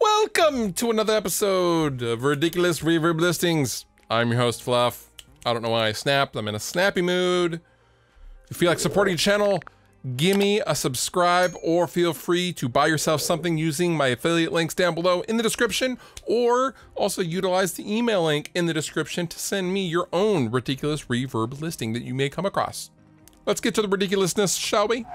Welcome to another episode of Ridiculous Reverb Listings. I'm your host, Fluff. I don't know why I snapped. I'm in a snappy mood. If you feel like supporting the channel, give me a subscribe or feel free to buy yourself something using my affiliate links down below in the description or also utilize the email link in the description to send me your own ridiculous reverb listing that you may come across. Let's get to the ridiculousness, shall we?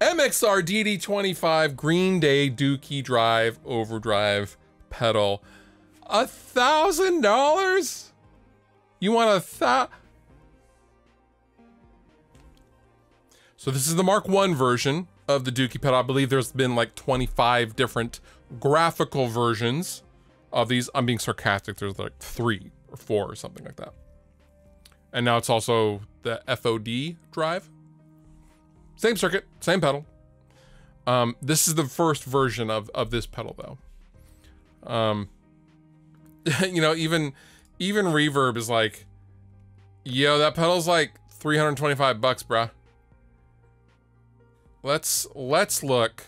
MXR DD25 Green Day Dookie Drive Overdrive pedal. A thousand dollars? You want a thou? So this is the Mark One version of the Dookie pedal. I believe there's been like 25 different graphical versions of these. I'm being sarcastic. There's like three or four or something like that. And now it's also the FOD drive. Same circuit, same pedal. Um, this is the first version of, of this pedal though. Um, you know, even, even reverb is like, yo, that pedal's like 325 bucks, bruh. Let's, let's look.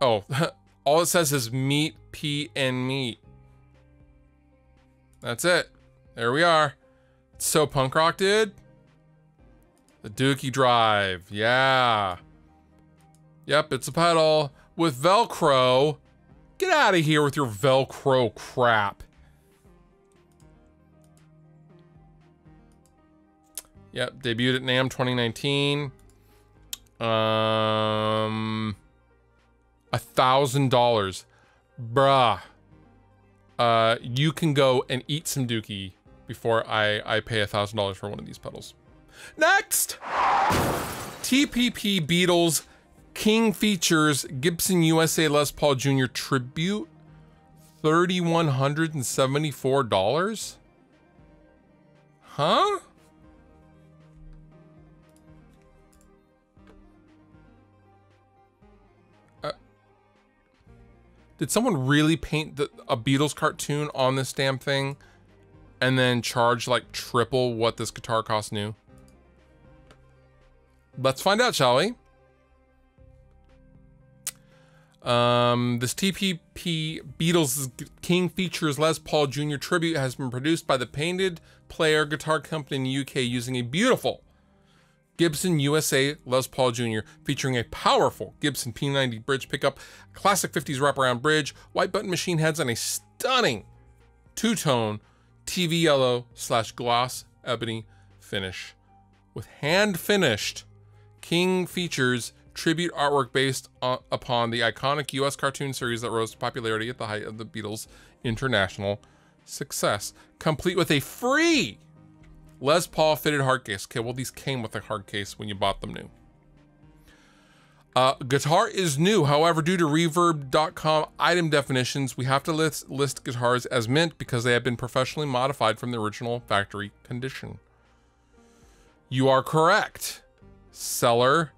Oh, all it says is meat, P, and meat. That's it. There we are. It's so punk rock, dude. The Dookie Drive, yeah. Yep, it's a pedal with Velcro. Get out of here with your Velcro crap. Yep, debuted at NAMM 2019. Um, a thousand dollars, bruh. Uh, you can go and eat some Dookie before I I pay a thousand dollars for one of these pedals. Next! TPP Beatles King features Gibson USA Les Paul Jr. Tribute $3,174? Huh? Uh, did someone really paint the, a Beatles cartoon on this damn thing? and then charge like triple what this guitar costs new? Let's find out, shall we? Um, this TPP Beatles King Features Les Paul Jr. tribute has been produced by the Painted Player Guitar Company in the UK using a beautiful Gibson USA Les Paul Jr. featuring a powerful Gibson P90 bridge pickup, classic 50s wraparound bridge, white button machine heads, and a stunning two-tone TV yellow slash gloss ebony finish. With hand finished King features tribute artwork based on, upon the iconic US cartoon series that rose to popularity at the height of the Beatles' international success, complete with a free Les Paul fitted hard case. Okay, well, these came with a hard case when you bought them new. Uh, guitar is new. However, due to reverb.com item definitions, we have to list, list guitars as mint because they have been professionally modified from the original factory condition. You are correct. Seller,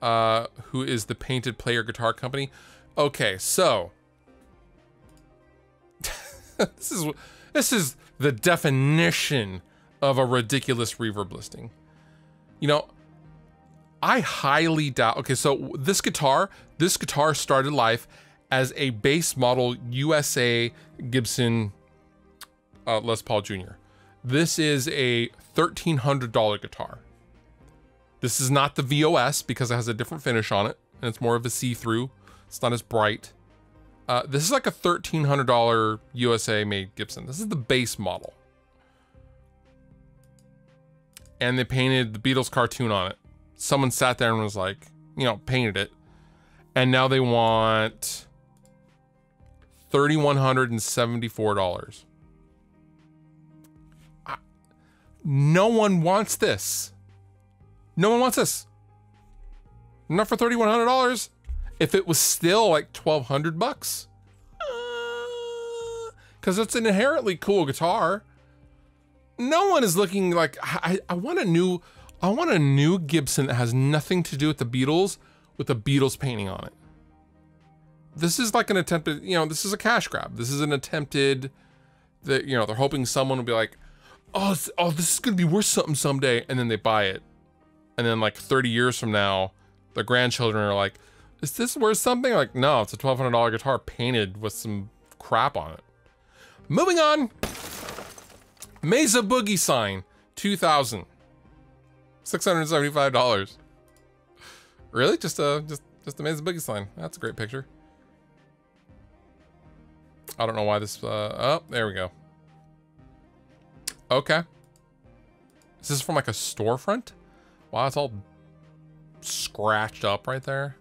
uh, who is the Painted Player Guitar Company. Okay, so this is this is the definition of a ridiculous reverb listing. You know, I highly doubt. Okay, so this guitar, this guitar started life as a base model USA Gibson uh, Les Paul Jr. This is a $1,300 guitar. This is not the VOS because it has a different finish on it and it's more of a see-through. It's not as bright. Uh, this is like a $1,300 USA made Gibson. This is the base model. And they painted the Beatles cartoon on it someone sat there and was like, you know, painted it. And now they want $3,174. No one wants this. No one wants this. Not for $3,100. If it was still like 1200 bucks. Because uh, it's an inherently cool guitar. No one is looking like, I, I want a new, I want a new Gibson that has nothing to do with the Beatles with a Beatles painting on it. This is like an attempted, you know, this is a cash grab. This is an attempted that, you know, they're hoping someone will be like, oh, oh, this is going to be worth something someday. And then they buy it. And then like 30 years from now, the grandchildren are like, Is this worth something? Like, no, it's a $1,200 guitar painted with some crap on it. Moving on. Mesa Boogie sign, 2000 $675. Really? Just a, just, just a Mesa Boogie sign. That's a great picture. I don't know why this, uh, oh, there we go. Okay. Is this from like a storefront? Wow, it's all scratched up right there.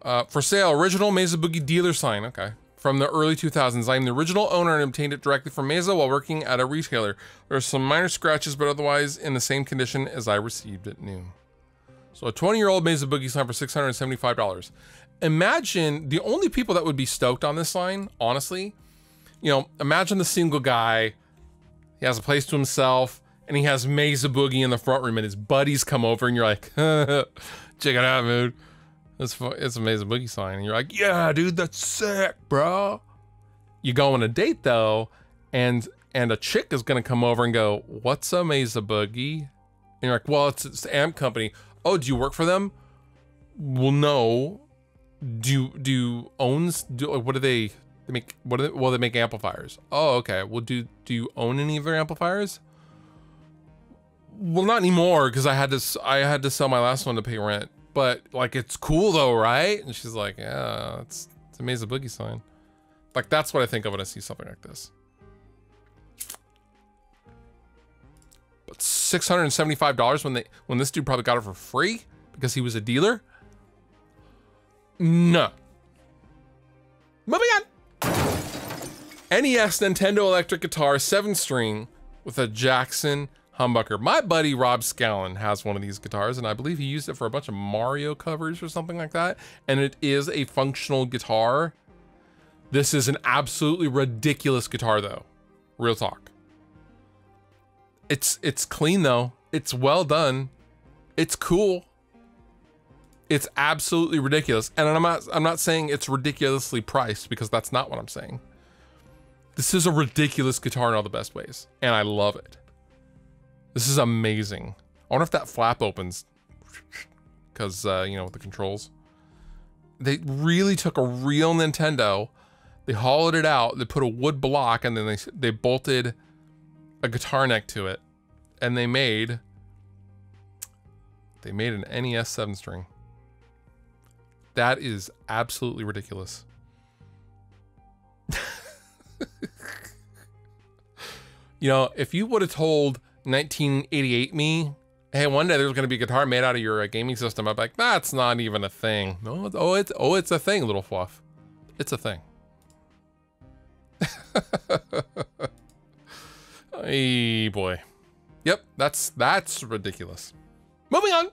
Uh, for sale, original Mesa Boogie dealer sign. Okay. From the early 2000s. I'm the original owner and obtained it directly from Mesa while working at a retailer. There are some minor scratches, but otherwise in the same condition as I received it new. So a 20 year old Mesa Boogie sign for $675. Imagine the only people that would be stoked on this sign, honestly, you know, imagine the single guy. He has a place to himself and he has Mesa Boogie in the front room and his buddies come over and you're like, check it out, dude. It's, it's a Mesa Boogie sign. And you're like, yeah, dude, that's sick, bro. You go on a date though, and and a chick is gonna come over and go, what's a Mesa Boogie? And you're like, well, it's, it's amp company. Oh, do you work for them? Well, no. Do you, do owns, do, what do they, they make, what do they, well, they make amplifiers. Oh, okay. Well, do, do you own any of their amplifiers? Well not anymore because i had to i had to sell my last one to pay rent. But like it's cool though right? And she's like yeah it's it's a Mesa Boogie sign. Like that's what i think of when i see something like this. But $675 when they when this dude probably got it for free because he was a dealer? No. Moving on. Nes nintendo electric guitar seven string with a jackson humbucker. My buddy Rob Scallon has one of these guitars, and I believe he used it for a bunch of Mario covers or something like that. And it is a functional guitar. This is an absolutely ridiculous guitar, though. Real talk. It's it's clean though. It's well done. It's cool. It's absolutely ridiculous. And I'm not I'm not saying it's ridiculously priced because that's not what I'm saying. This is a ridiculous guitar in all the best ways, and I love it. This is amazing. I wonder if that flap opens. Because, uh, you know, with the controls. They really took a real Nintendo. They hollowed it out. They put a wood block and then they, they bolted a guitar neck to it. And they made... They made an NES 7 string. That is absolutely ridiculous. you know, if you would have told 1988 me, hey, one day there's going to be a guitar made out of your uh, gaming system. I'm like, that's not even a thing. No, it's, oh, it's oh, it's a thing, little fluff. It's a thing. hey, boy. Yep, that's that's ridiculous. Moving on.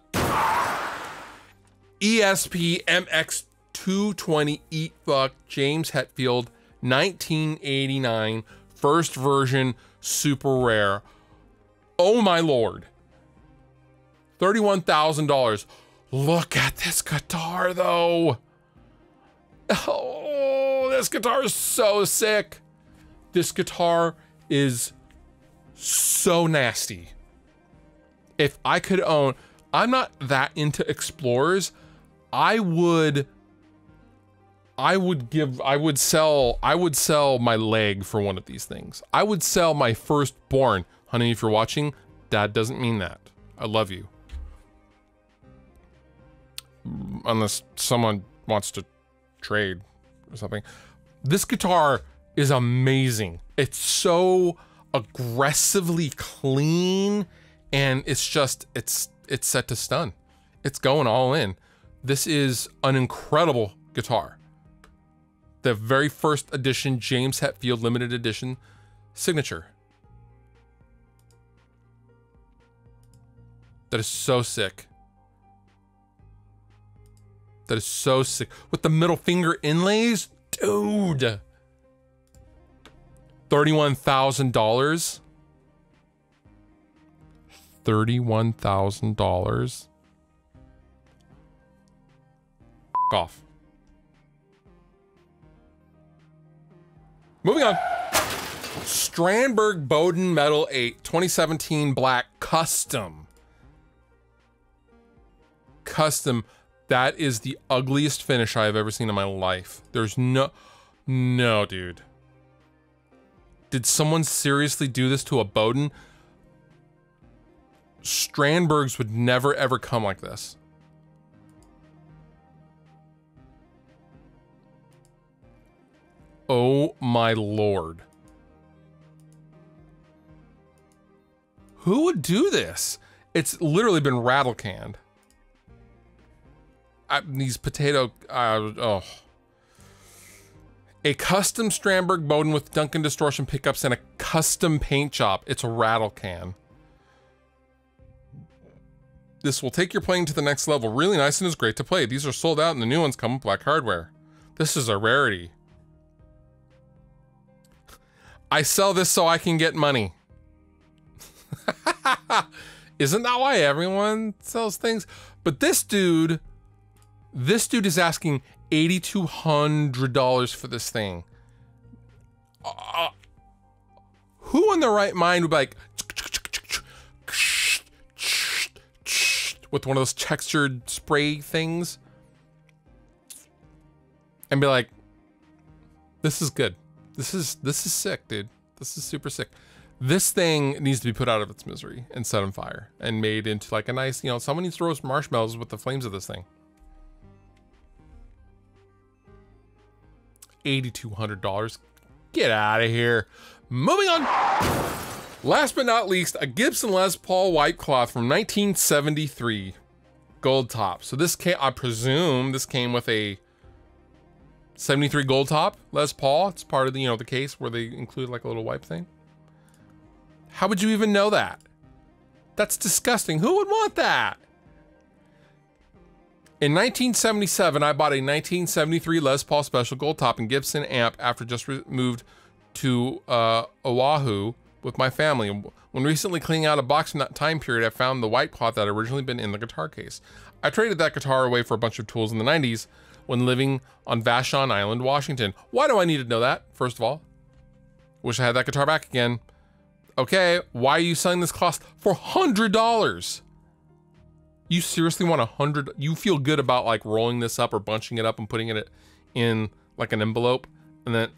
ESP MX 220 Eat Fuck James Hetfield 1989 first version super rare Oh my lord. $31,000. Look at this guitar though. Oh, this guitar is so sick. This guitar is so nasty. If I could own, I'm not that into Explorers. I would I would give I would sell I would sell my leg for one of these things. I would sell my firstborn Honey, if you're watching, dad doesn't mean that. I love you. Unless someone wants to trade or something. This guitar is amazing. It's so aggressively clean and it's just it's it's set to stun. It's going all in. This is an incredible guitar. The very first edition James Hetfield limited edition signature. That is so sick. That is so sick. With the middle finger inlays? Dude. $31,000. $31,000. off. Moving on. Strandberg Boden Metal 8 2017 Black Custom custom, that is the ugliest finish I have ever seen in my life. There's no, no, dude. Did someone seriously do this to a Boden? Strandbergs would never ever come like this. Oh my lord. Who would do this? It's literally been rattle canned. I, these potato, uh, oh. A custom Strandberg Boden with Duncan distortion pickups and a custom paint job. It's a rattle can. This will take your playing to the next level. Really nice and is great to play. These are sold out and the new ones come with black hardware. This is a rarity. I sell this so I can get money. Isn't that why everyone sells things? But this dude, this dude is asking $8,200 for this thing. Uh, who in their right mind would be like, with one of those textured spray things and be like, this is good. This is this is sick, dude. This is super sick. This thing needs to be put out of its misery and set on fire and made into like a nice, you know, someone needs to roast marshmallows with the flames of this thing. $8,200. Get out of here. Moving on. Last but not least, a Gibson Les Paul white cloth from 1973. Gold top. So this came, I presume this came with a 73 gold top Les Paul. It's part of the, you know, the case where they include like a little wipe thing. How would you even know that? That's disgusting. Who would want that? In 1977, I bought a 1973 Les Paul Special Gold Top and Gibson amp after just moved to uh, Oahu with my family. When recently cleaning out a box from that time period, I found the white cloth that had originally been in the guitar case. I traded that guitar away for a bunch of tools in the 90s when living on Vashon Island, Washington. Why do I need to know that, first of all? Wish I had that guitar back again. Okay, why are you selling this cloth for $100? You seriously want a hundred? You feel good about like rolling this up or bunching it up and putting it in like an envelope and then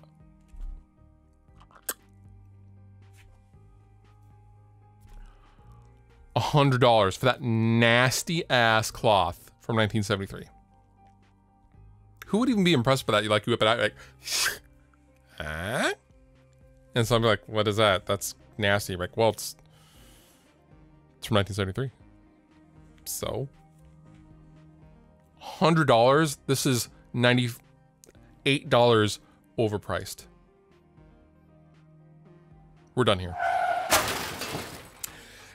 a hundred dollars for that nasty ass cloth from 1973. Who would even be impressed by that? You like you whip it out like, huh? And so I'm like, what is that? That's nasty. Like, well, it's it's from 1973. So, $100. This is $98 overpriced. We're done here.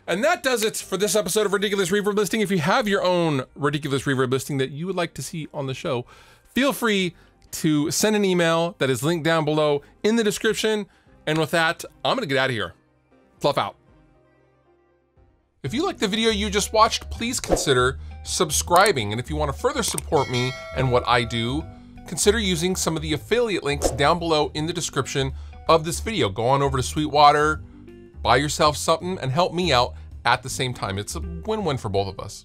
And that does it for this episode of Ridiculous Reverb Listing. If you have your own ridiculous reverb listing that you would like to see on the show, feel free to send an email that is linked down below in the description. And with that, I'm going to get out of here. Fluff out. If you liked the video you just watched, please consider subscribing. And if you want to further support me and what I do, consider using some of the affiliate links down below in the description of this video. Go on over to Sweetwater, buy yourself something, and help me out at the same time. It's a win-win for both of us.